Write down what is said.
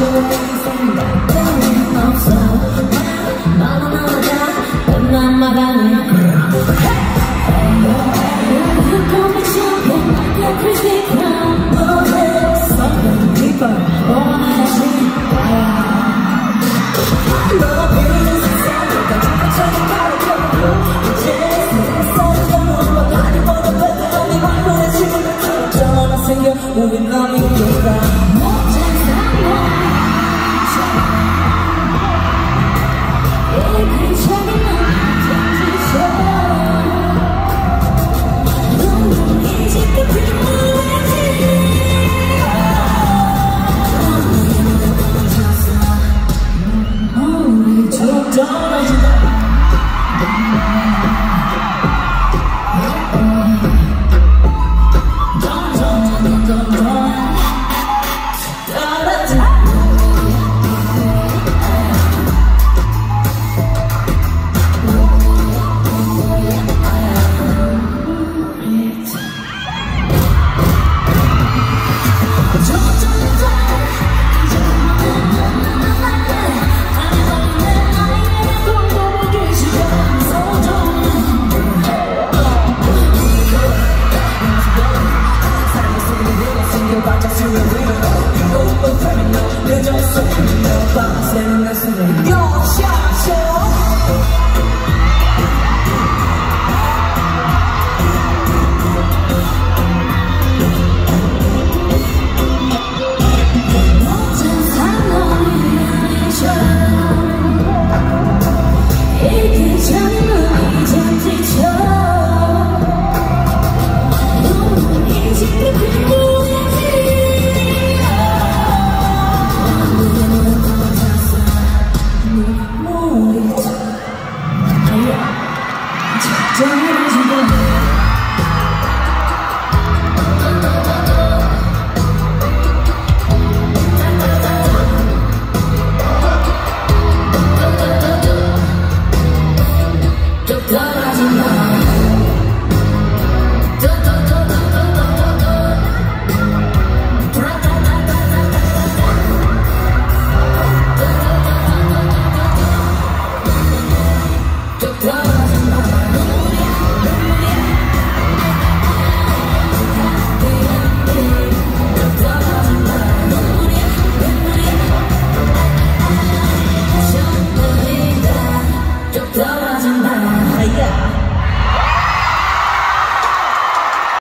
따윈 없어. 너는 너다. 끝난 마당에 about to feel the rhythm. You know, but let they're just so Thank you.